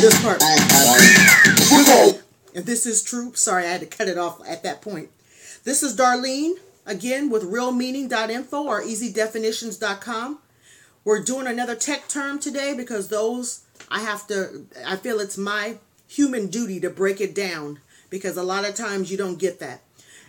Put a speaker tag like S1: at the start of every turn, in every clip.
S1: this part. If this is true, sorry, I had to cut it off at that point. This is Darlene, again, with realmeaning.info or easydefinitions.com. We're doing another tech term today because those I have to, I feel it's my human duty to break it down because a lot of times you don't get that.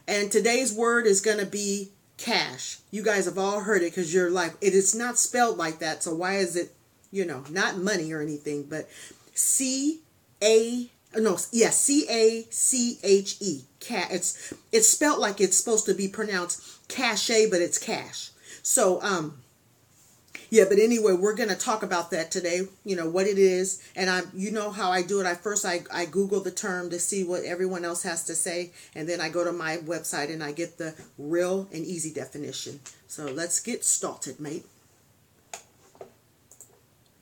S1: And today's word is going to be cache. You guys have all heard it because you're like, it is not spelled like that. So why is it, you know, not money or anything, but C A no, yeah, C A C H E. cat. It's it's spelled like it's supposed to be pronounced cachet, but it's cash. So um, yeah, but anyway, we're gonna talk about that today. You know what it is, and I, you know how I do it. I first I I Google the term to see what everyone else has to say, and then I go to my website and I get the real and easy definition. So let's get started, mate.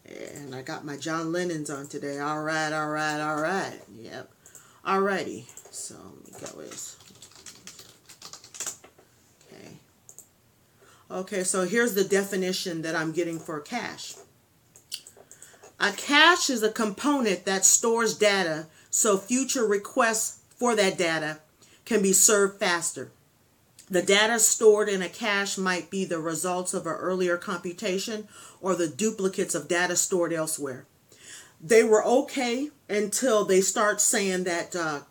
S1: And I got my John Lennon's on today. All right, all right, all right. Yep. Alrighty. So let me go is. Okay. Okay, so here's the definition that I'm getting for cache. A cache is a component that stores data so future requests for that data can be served faster. The data stored in a cache might be the results of an earlier computation or the duplicates of data stored elsewhere. They were okay until they start saying that, uh,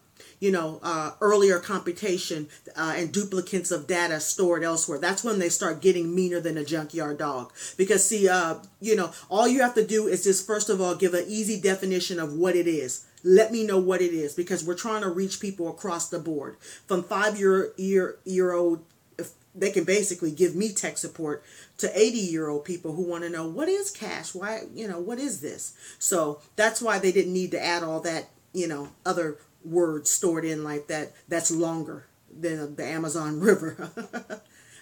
S1: you know, uh, earlier computation uh, and duplicates of data stored elsewhere. That's when they start getting meaner than a junkyard dog. Because, see, uh, you know, all you have to do is just, first of all, give an easy definition of what it is let me know what it is because we're trying to reach people across the board from five year year year old they can basically give me tech support to 80 year old people who want to know what is cache why you know what is this so that's why they didn't need to add all that you know other words stored in like that that's longer than the amazon river.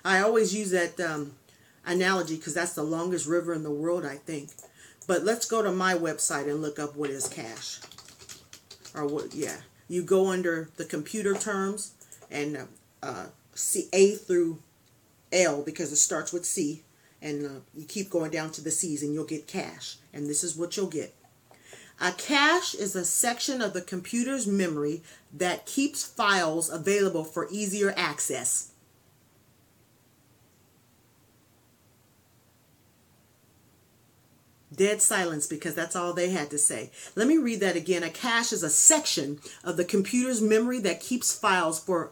S1: I always use that um, analogy because that's the longest river in the world i think. But let's go to my website and look up what is cache. Or what yeah. You go under the computer terms and uh, C A through L because it starts with C and uh, you keep going down to the C's and you'll get cache. and this is what you'll get a cache is a section of the computer's memory that keeps files available for easier access Dead silence because that's all they had to say. Let me read that again. A cache is a section of the computer's memory that keeps files for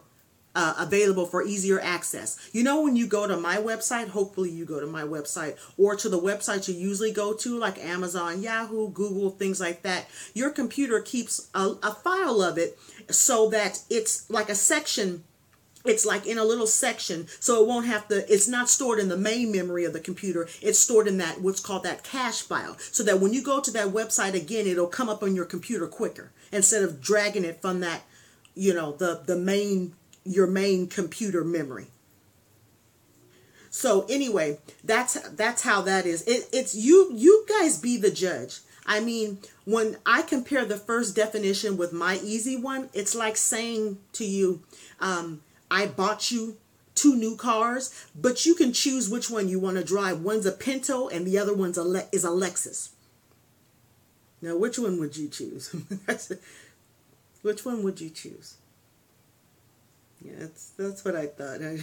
S1: uh, available for easier access. You know, when you go to my website, hopefully you go to my website or to the website you usually go to, like Amazon, Yahoo, Google, things like that. Your computer keeps a, a file of it so that it's like a section it's like in a little section so it won't have to it's not stored in the main memory of the computer it's stored in that what's called that cache file so that when you go to that website again it'll come up on your computer quicker instead of dragging it from that you know the the main your main computer memory so anyway that's that's how that is it, it's you you guys be the judge I mean, when I compare the first definition with my easy one, it's like saying to you, um, I bought you two new cars, but you can choose which one you want to drive. One's a Pinto and the other one's a Le- is a Lexus. Now, which one would you choose? which one would you choose? Yeah, that's that's what I thought. I,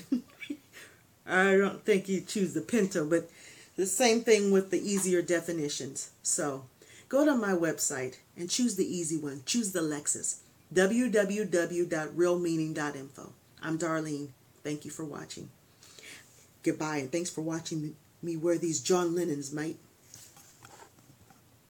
S1: I don't think you choose the Pinto, but the same thing with the easier definitions. So, go to my website and choose the easy one. Choose the Lexus. www.realmeaning.info. I'm Darlene. Thank you for watching. Goodbye, and thanks for watching me wear these John Lennons, mate.